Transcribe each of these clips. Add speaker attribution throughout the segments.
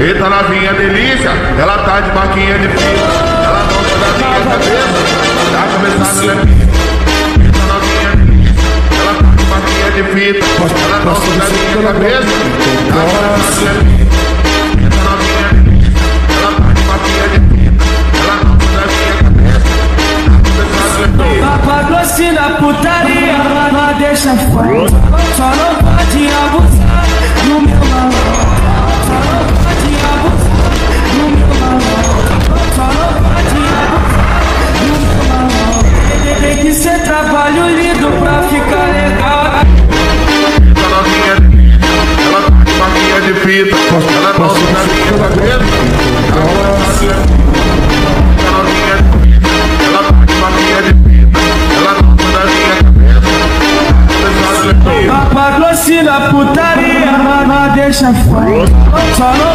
Speaker 1: Eita novinha delícia, ela tá de barquinha de fita, Ela não tá da cabeça, tá começando né, a minha Eita novinha delícia, ela tá de barquinha de fita. Ela não da cabeça, tá começando né, a minha Eita novinha delícia, ela tá de barquinha de fita. Ela não da cabeça, tá começando né, a
Speaker 2: minha Patrocina putaria, mas deixa fora. Só não pode abusar.
Speaker 1: bonita, ela não se caminha, tá dinheiro, Ela tá certa.
Speaker 2: Patrocina putaria, mas não deixa fora. Só não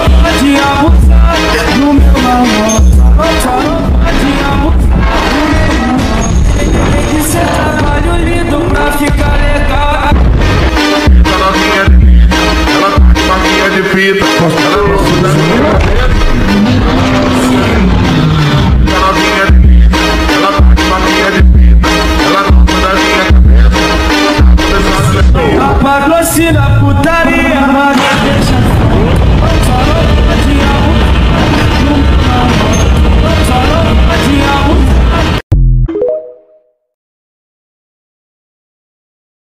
Speaker 2: doce na putaria.